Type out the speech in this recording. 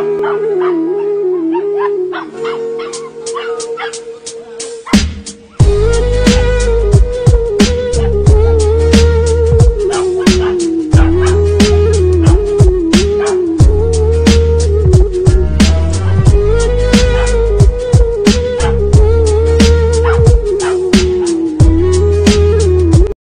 Oh,